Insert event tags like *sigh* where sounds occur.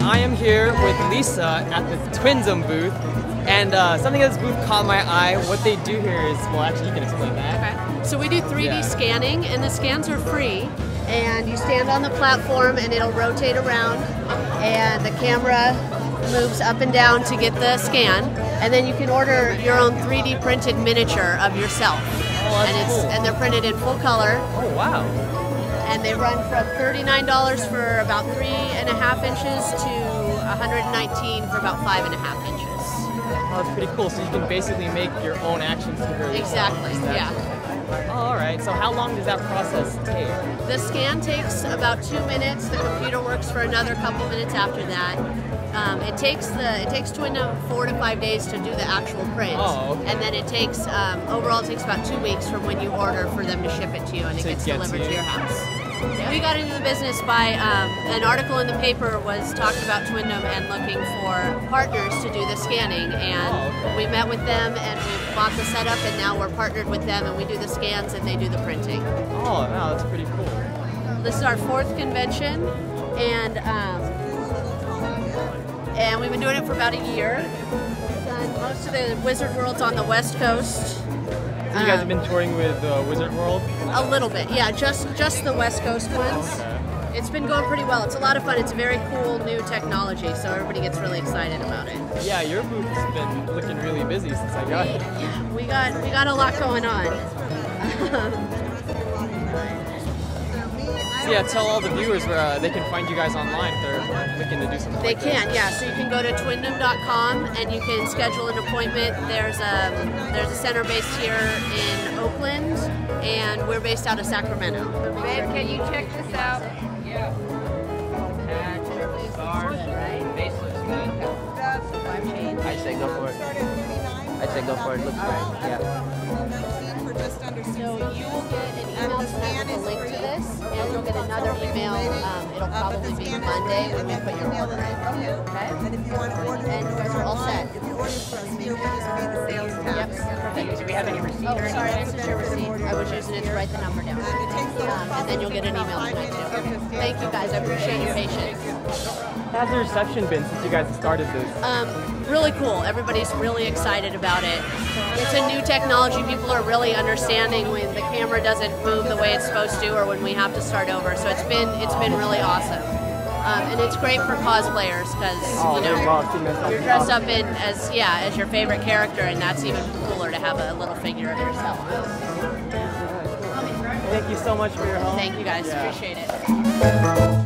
I am here with Lisa at the Twindom booth, and uh, something at this booth caught my eye. What they do here is, well, actually, you can explain that. Okay. So we do 3D Yeah. scanning, and the scans are free. And you stand on the platform, and it'll rotate around, and the camera moves up and down to get the scan, and then you can order your own 3D printed miniature of yourself. Oh, and it's cool. and they're printed in full color, Oh, wow. And they run from $39 for about three and a half inches to 119 for about five and a half inches. Oh, that's pretty cool. So you can basically make your own action figure. Exactly, yeah. All right. So how long does that process take? The scan takes about two minutes. The computer works for another couple minutes after that. Um, it takes the it takes Twindom four to five days to do the actual print, Oh, okay. and then it takes um, overall it takes about two weeks from when you order for them to ship it to you, and it gets get to delivered to, you. your house. We got into the business by um, an article in the paper was talking about Twindom and looking for partners to do the scanning, and Oh, we met with them and we bought the setup, and now we're partnered with them, and we do the scans and they do the printing. Oh, wow, that's pretty cool. This is our fourth convention, and um, and we've been doing it for about a year. Done most of the Wizard Worlds on the West Coast. You guys have been touring with uh, Wizard World? A little bit, yeah, just just the West Coast ones. Okay. It's been going pretty well. It's a lot of fun. It's very cool new technology, so everybody gets really excited about it. Yeah, your booth's been looking really busy since I got here. Yeah, we got we got a lot going on. *laughs* So yeah, tell all the viewers where uh, they can find you guys online if they're looking to do something They like this. can, yeah. So you can go to twindom.com and you can schedule an appointment. There's a there's a center based here in Oakland, and we're based out of Sacramento. Babe, can you check this out? Yeah. I say go for it. I say go for it. Looks great. Yeah. So you will get an email tonight with a link to this, and you'll get another email. Um, it'll probably be Monday when we put your order in. Okay. And if you want to order And you guys are all set. if you order from here, we just pay the sales Yep. Have any receipt Oh, or anything? sorry, this is your receipt. I was using it to write the number down. Um, and then you'll get an email tonight too. Thank you guys. I appreciate your patience. How's the reception been since you guys started this? Um, really cool. Everybody's really excited about it. It's a new technology. People are really understanding when the camera doesn't move the way it's supposed to, or when we have to start over. So it's been it's been really awesome. Um, and it's great for cosplayers because Oh, you know go. See, that's you're dressed up in as yeah as your favorite character, and that's even cooler to have a little figure of yourself. Thank you so much for your help. Thank you guys. Yeah. Appreciate it.